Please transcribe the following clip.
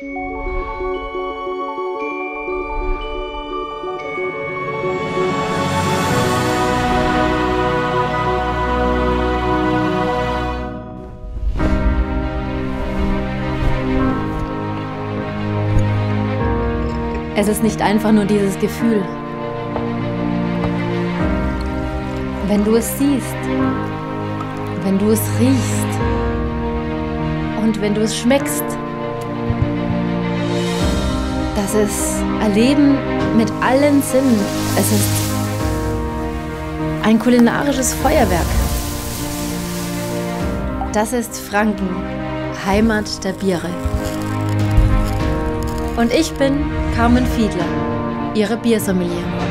Es ist nicht einfach nur dieses Gefühl. Wenn du es siehst, wenn du es riechst und wenn du es schmeckst, das ist Erleben mit allen Sinnen. Es ist ein kulinarisches Feuerwerk. Das ist Franken, Heimat der Biere. Und ich bin Carmen Fiedler, Ihre Biersommelier.